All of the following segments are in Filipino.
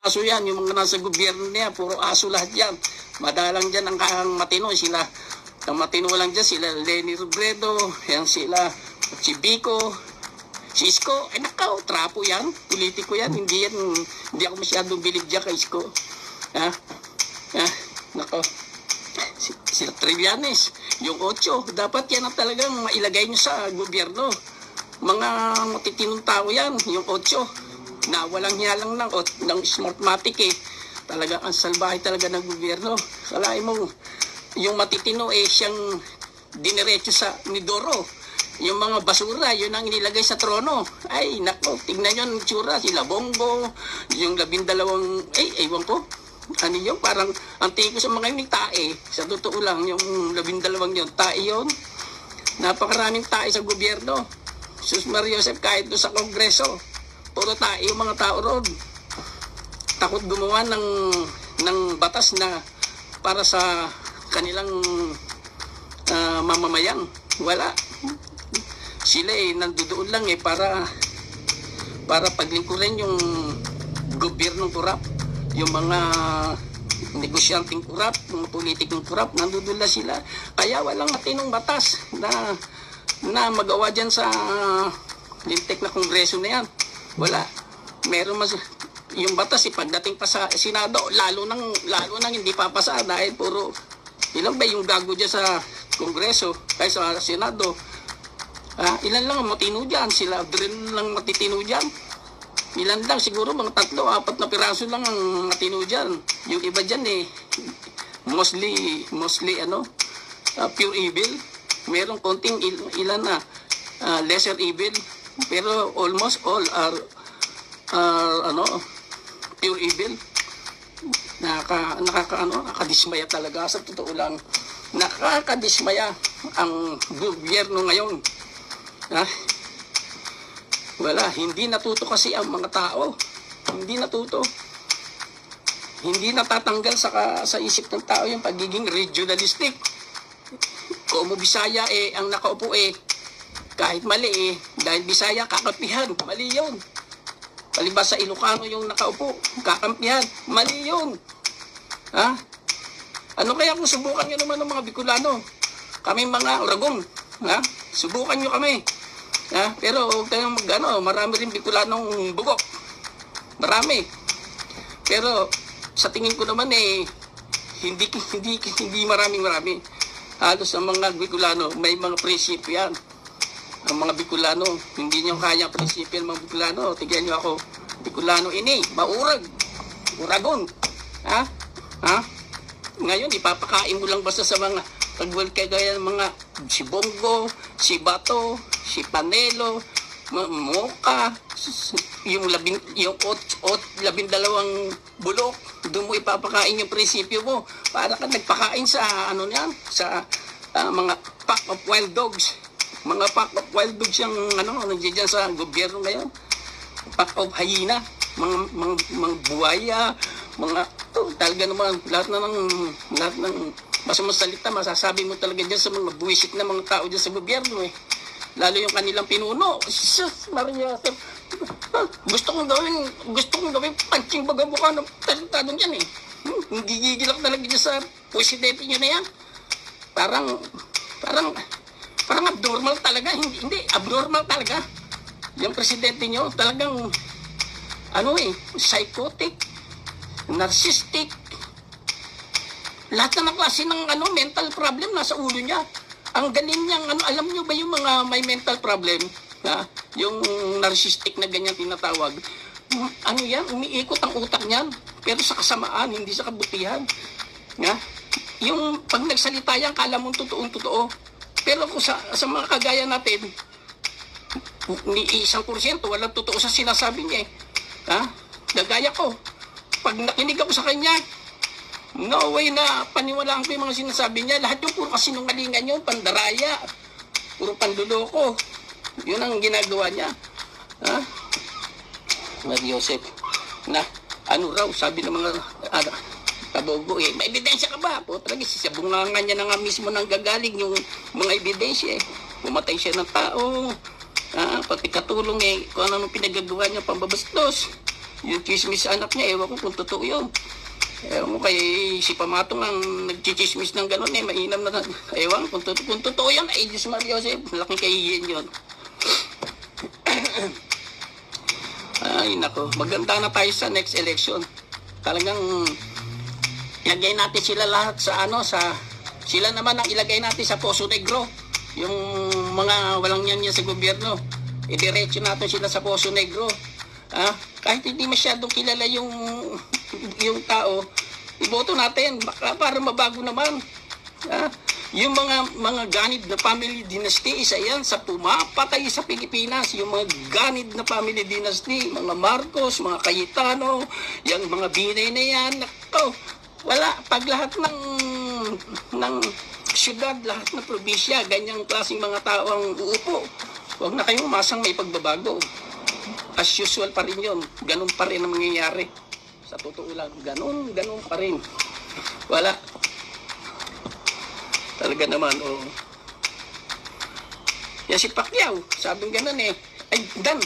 aso yan, yung mga nasa gobyerno niya, puro aso lahat yan. Madalang dyan ang kahang matino, sila, ang matino lang dyan, sila Lenny Robredo, yan sila, si Bico, si Isko, ay nakaw, trapo yan, politiko yan, hindi yan, hindi ako masyadong bilib dyan kay Isko. Ha? Ha? Nako. Si, sila Trillanes, yung 8, dapat yan ang talagang mailagay nyo sa gobyerno. Mga matitinong tao yan, yung 8. Nawalang niya lang ng, o, ng smartmatic eh. Talaga ang salbahe talaga ng gobyerno. Kalahin mo, yung matitino eh siyang diniretso sa ni Doro. Yung mga basura, yun ang inilagay sa trono. Ay, nako, tignan nyo ang tsura, sila Bongo, yung labindalawang, ay, ewan ko, ano yun, parang ang tingin ko sa mga yun, tae. Sa totoo lang, yung labindalawang yun, tae yun. Napakaraming tae sa gobyerno. Sus Mario Joseph, kahit doon sa kongreso puro yung mga tao ron. Takot gumawa ng, ng batas na para sa kanilang ah, mamamayan. Wala. Sila eh, nandoon lang eh para para paglingkuran yung gobyernong kurap, yung mga negosyanteng kurap, mga politikong kurap, nandoon lang sila. Kaya walang matinong batas na na magawa dyan sa lintek na kongreso na yan. Wala. Meron mas yung batas eh, pagdating pa sa Senado, lalo nang lalo nang hindi papasa dahil puro ilan ba yung gago dyan sa kongreso kaya sa Senado. Ah, ilan lang ang matino dyan? Sila Adren lang matitino dyan. Ilan lang, siguro mga tatlo, apat na piraso lang ang matino dyan. Yung iba dyan eh, mostly, mostly ano, ah, pure evil. Merong konting il- ilan na ah, lesser evil. Pero almost all are, are ano, pure evil. Nakaka, nakaka, ano, nakadismaya talaga sa totoo lang. Nakakadismaya ang gobyerno ngayon. Ha? Wala, hindi natuto kasi ang mga tao. Hindi natuto. Hindi natatanggal sa, sa isip ng tao yung pagiging regionalistic. Kung mo Bisaya eh, ang nakaupo eh, kahit mali eh, dahil Bisaya, kakampihan, mali yun. Palibas sa Ilocano yung nakaupo, kakampihan, mali yun. Ha? Ano kaya kung subukan nyo naman ng mga Bicolano? Kami mga Oragon, ha? Subukan nyo kami. Ha? Pero huwag kayong mag, ano, marami rin Bicolanong bugok. Marami. Pero sa tingin ko naman eh, hindi, hindi, hindi maraming marami. Halos ang mga Bicolano, may mga prinsipyo yan. Ang mga Bicolano, hindi nyo kaya prinsipyo ng mga Bicolano. Tigyan nyo ako, Bicolano ini, maurag, uragon. Ha? Ha? Ngayon, ipapakain mo lang basta sa mga tagwal kagaya ng mga si Bongo, si Bato, si Panelo, Moka, yung labing, yung ot, ot, labindalawang bulok, doon mo ipapakain yung prinsipyo mo para ka nagpakain sa ano niyan, sa ah, mga pack of wild dogs. Mga pack of wild dogs yung ano, nandiyan dyan sa gobyerno ngayon. Pack of hyena, mga mga, mga buwaya, mga oh, talaga naman lahat na ng lahat ng basta masalita masasabi mo talaga diyan sa mga buwisit na mga tao diyan sa gobyerno eh. Lalo yung kanilang pinuno. Sus Maria ah, gusto kong gawin gusto kong gawin punching baga mukha ng talentado niyan eh. Hmm, gigigil ako talaga dyan sa presidente niya na yan. Parang parang parang abnormal talaga hindi, hindi abnormal talaga yung presidente niyo talagang ano eh psychotic narcissistic lahat na klase ng ano, mental problem nasa ulo niya. Ang galing niyang, ano, alam niyo ba yung mga may mental problem, ha? yung narcissistic na ganyan tinatawag, Mm, ano yan, umiikot ang utak niyan, pero sa kasamaan, hindi sa kabutihan. Ha? Yung pag nagsalita yan, kala mong totoong totoo. Pero kung sa, sa mga kagaya natin, ni isang porsyento, walang totoo sa sinasabi niya eh. Ha? Gagaya ko. Pag nakinig ako sa kanya, no way na paniwalaan ko yung mga sinasabi niya. Lahat yung puro kasinungalingan yun, pandaraya, puro panduloko. Yun ang ginagawa niya. Ha? Mary Joseph, na ano raw, sabi ng mga ano, kabogo eh, may ebidensya ka ba? Po, talaga, sa bungangan niya na nga mismo nang gagaling yung mga ebidensya eh. Pumatay siya ng tao, ah, pati katulong eh, kung ano nung pinagagawa niya, pambabastos. Yung chismis anak niya, ewan ko kung totoo yun. Ewan ko kay si Pamatong ang nagchichismis ng gano'n eh, mainam na. Ewan kung totoo, kung totoo yan, ay Diyos Maria Joseph, malaking kahihiyan yun. Ay, nako. Maganda na tayo sa next election. Talagang ilagay natin sila lahat sa ano, sa... Sila naman ang ilagay natin sa Poso Negro. Yung mga walang yan yan sa gobyerno. Idiretso natin sila sa Poso Negro. Ah, kahit hindi masyadong kilala yung yung tao, iboto natin baka para mabago naman. Ah, yung mga mga ganid na family dynasty, isa yan sa pumapatay sa Pilipinas. Yung mga ganid na family dynasty, mga Marcos, mga Cayetano, yung mga Binay na yan, nako, wala. Pag lahat ng, ng syudad, lahat ng probinsya, ganyang klaseng mga tao ang uupo, huwag na kayong umasang may pagbabago. As usual pa rin yun. Ganun pa rin ang mangyayari. Sa totoo lang, ganun, ganun pa rin. Wala. Talaga naman, oh. Yan si Pacquiao, sabing ganun eh. Ay, Dan,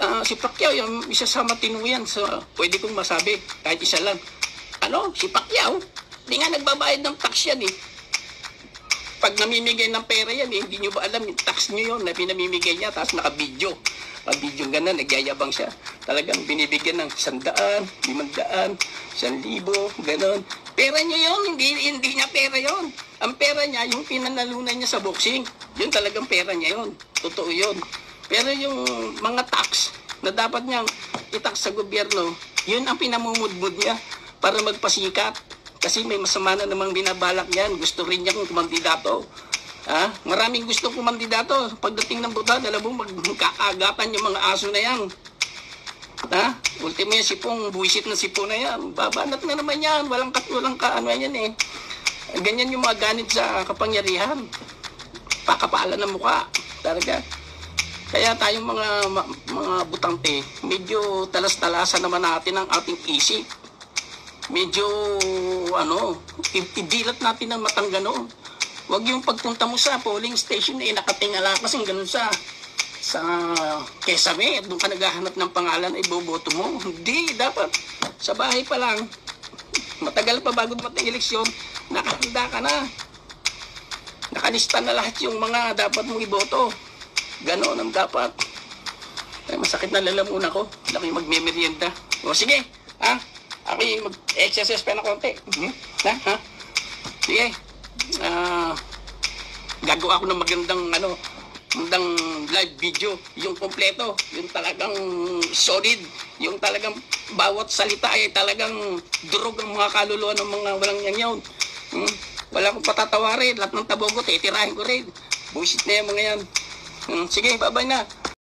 ah, si Pacquiao, yung isa sa matino yan, so, pwede kong masabi, kahit isa lang. Ano, si Pacquiao, hindi nga nagbabayad ng tax yan eh. Pag namimigay ng pera yan, eh, hindi nyo ba alam, tax nyo yun na pinamimigay niya, tapos naka-video. Naka-video ganun, nagyayabang siya. Talagang binibigyan ng sandaan, limandaan, libo, ganun. Pera nyo yun, hindi, hindi niya pera yun. Ang pera niya, yung pinanalunan niya sa boxing, yun talagang pera niya yun. Totoo yun. Pero yung mga tax na dapat niyang itax sa gobyerno, yun ang pinamumudmud niya para magpasikat. Kasi may masama na namang binabalak yan. Gusto rin niya kung kumandidato. Ha? Maraming gusto kumandidato. Pagdating ng buta, alam mo, magkakaagapan yung mga aso na yan. Ha? Ultimo yung sipong, buwisit na sipong na yan. Babanat na naman yan. Walang, kat, walang ka, ano yan eh. Ganyan yung mga ganit sa kapangyarihan. Pakapalan ng mukha. Talaga. Kaya tayong mga mga butante, medyo talas-talasan naman natin ang ating isip. Medyo ano, idilat natin ang matang ganoon. Huwag yung pagpunta mo sa polling station eh nakatingala kasi ganun sa sa kesame at doon ka naghahanap ng pangalan ay boboto mo. Hindi, dapat sa bahay pa lang. Matagal pa bago dumating eleksyon, nakahanda ka na. Nakalista na lahat yung mga dapat mong iboto. Ganon ang dapat. Ay, masakit na lalamunan ko. Laki magme-merienda. O sige, ha? Yung mag-exercise pa na konti. Hmm? Ha? Ha? Sige. Ah, gagawa ako ng magandang ano, magandang live video, yung kompleto, yung talagang solid, yung talagang bawat salita ay talagang durog ang mga kaluluwa ng mga walang yan yun. Hmm? Wala akong patatawarin, lahat ng tabogo, titirahin ko rin. Bullshit na yung mga yan. Hmm, sige, babay na.